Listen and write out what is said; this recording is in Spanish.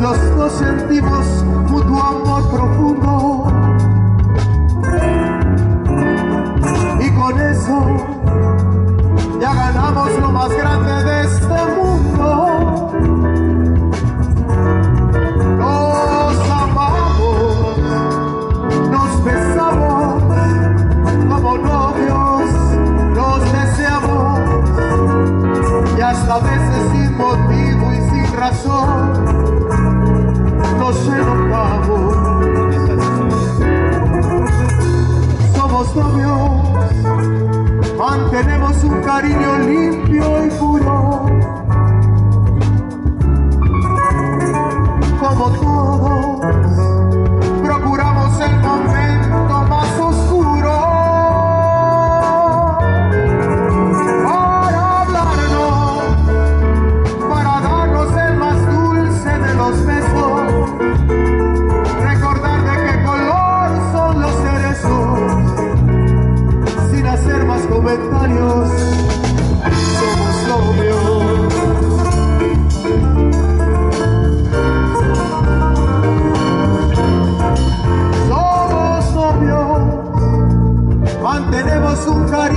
los dos sentimos mutuo amor profundo. Y con eso ya ganamos lo más grande de este mundo. Nos amamos nos besamos como novios nos deseamos. Y hasta veces sin motivo y sin razón nos enojamos. Somos novios mantenemos un cariño limpio y puro. Novios. Mantenemos